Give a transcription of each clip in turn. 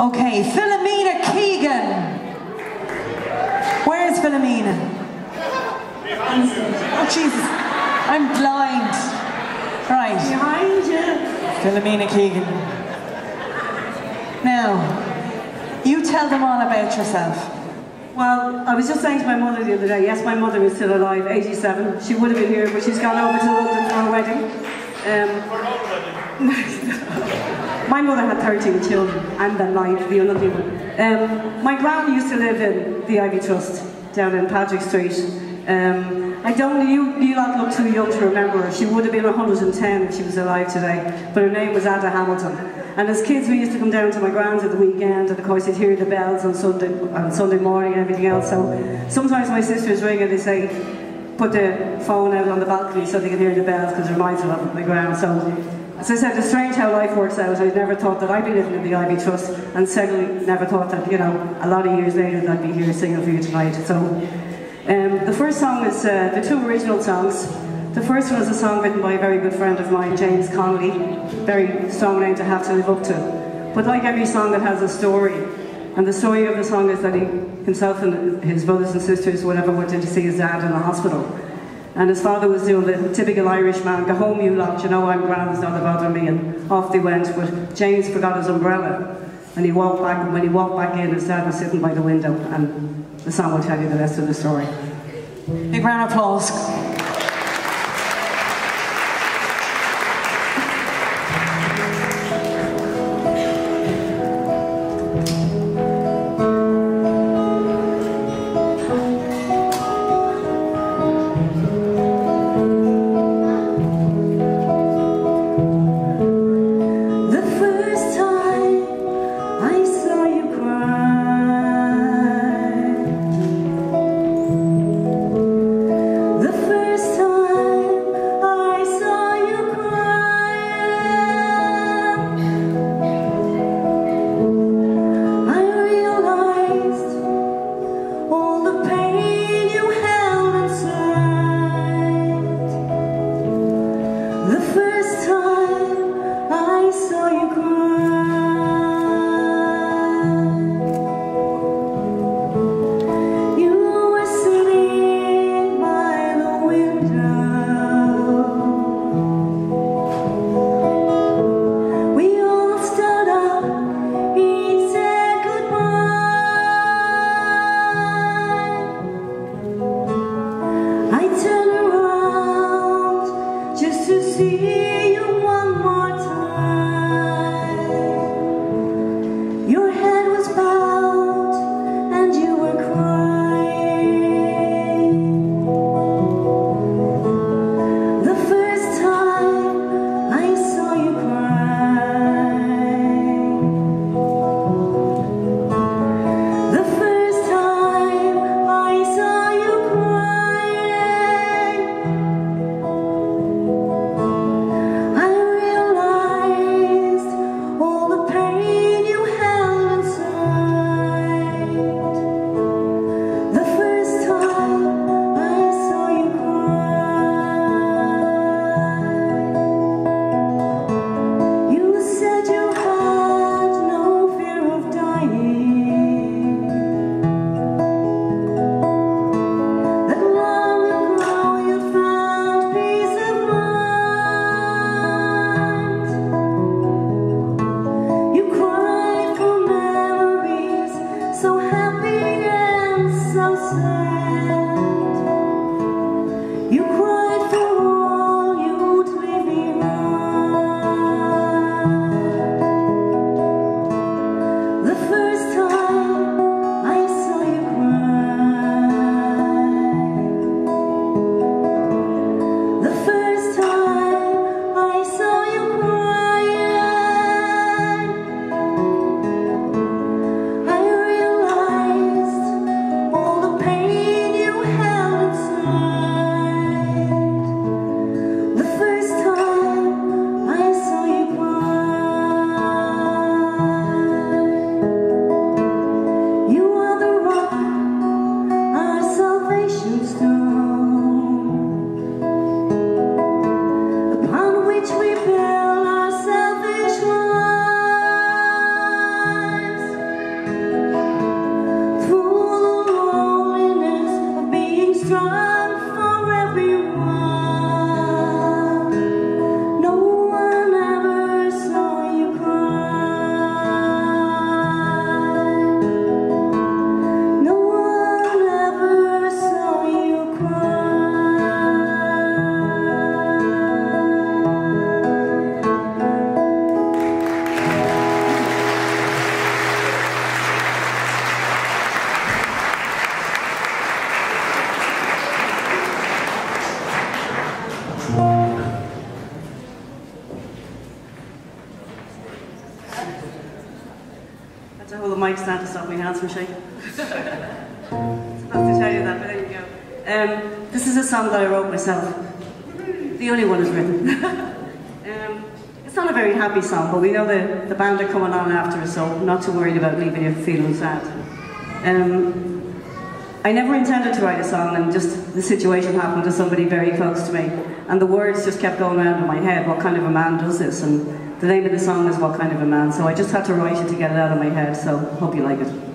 Okay, Philomena Keegan. Where's Philomena? Oh, Jesus. I'm blind. Right. Behind you. Philomena Keegan. Now, you tell them all about yourself. Well, I was just saying to my mother the other day, yes, my mother is still alive, 87. She would have been here, but she's gone over to London for her wedding. Um, my mother had 13 children, and then lied, the unlucky one. Um, my gran used to live in the Iveagh Trust down in Patrick Street. Um, I don't, you, you lot look too young to remember her. She would have been 110 if she was alive today, but her name was Ada Hamilton. And as kids, we used to come down to my grand's at the weekend, and of course, you'd hear the bells on Sunday, on Sunday morning and everything else. So sometimes my sisters ring and they say, put the phone out on the balcony so they can hear the bells because it reminds them of my grand. So, as I said, it's strange how life works out. I never thought that I'd be living in the Iveagh Trust, and secondly, never thought that, you know, a lot of years later, that I'd be here singing for you tonight. So, um, the first song is uh, the two original songs. The first one is a song written by a very good friend of mine, James Connolly. Very strong name to have to live up to. But like every song, it has a story. And the story of the song is that he himself and his brothers and sisters, whatever, went in to see his dad in the hospital. And his father was doing the typical Irish man, go home you lot, you know I'm grand, it's not about me, and off they went. But James forgot his umbrella, and he walked back, and when he walked back in, his dad was sitting by the window, and the song will tell you the rest of the story. Big round of applause. You to hold the mic stand to stop my hands from shaking. To tell you that, but there you go. Um, this is a song that I wrote myself. The only one is written. um, it's not a very happy song, but we know the, the band are coming on after us, so not too worried about leaving you feeling sad. Um, I never intended to write a song, and just the situation happened to somebody very close to me, and the words just kept going around in my head. What kind of a man does this? And the name of the song is What Kind of a Man. So I just had to write it to get it out of my head. So hope you like it.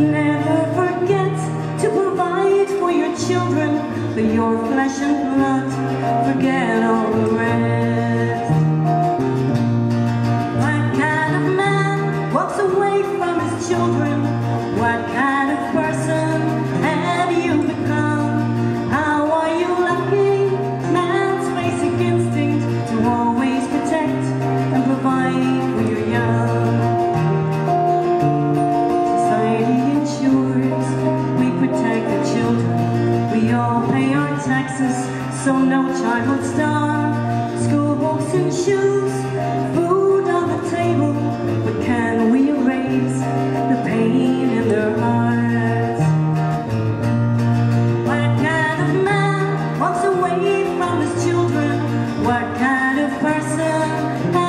Never forget to provide for your children, for your flesh and blood. Forget all the rest. places so no child would starve. School books and shoes, food on the table, but can we erase the pain in their hearts? What kind of man walks away from his children? What kind of person?